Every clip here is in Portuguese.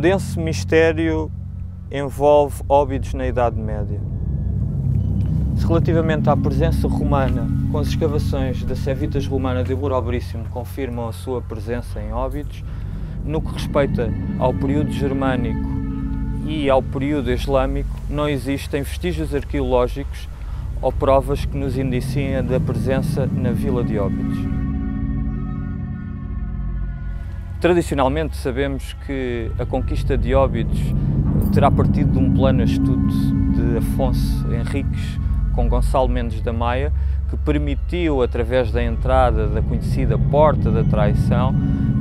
denso mistério envolve Óbidos na Idade Média. Relativamente à presença romana, com as escavações da Cevitas Romana de Burobríssimo confirmam a sua presença em Óbidos, no que respeita ao período germânico e ao período islâmico, não existem vestígios arqueológicos ou provas que nos indiciem da presença na vila de Óbidos. Tradicionalmente sabemos que a conquista de Óbidos terá partido de um plano astuto de Afonso Henriques com Gonçalo Mendes da Maia, que permitiu, através da entrada da conhecida Porta da Traição,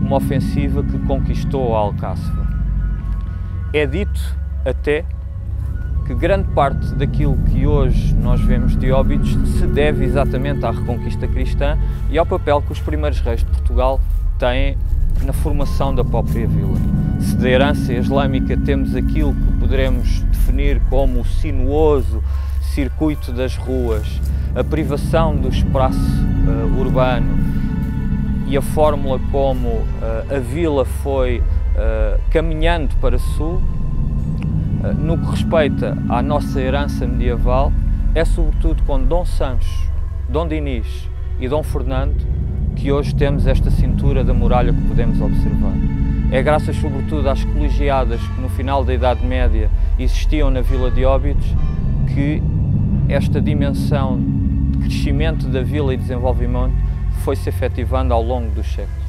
uma ofensiva que conquistou a Alcáçova. É dito até que grande parte daquilo que hoje nós vemos de Óbidos se deve exatamente à reconquista cristã e ao papel que os primeiros reis de Portugal têm na formação da própria vila. Se da herança islâmica temos aquilo que poderemos definir como o sinuoso circuito das ruas, a privação do espaço uh, urbano e a fórmula como uh, a vila foi uh, caminhando para sul, no que respeita à nossa herança medieval, é sobretudo com Dom Sancho, Dom Dinis e Dom Fernando que hoje temos esta cintura da muralha que podemos observar. É graças sobretudo às colegiadas que no final da Idade Média existiam na Vila de Óbidos que esta dimensão de crescimento da vila e desenvolvimento foi se efetivando ao longo dos séculos.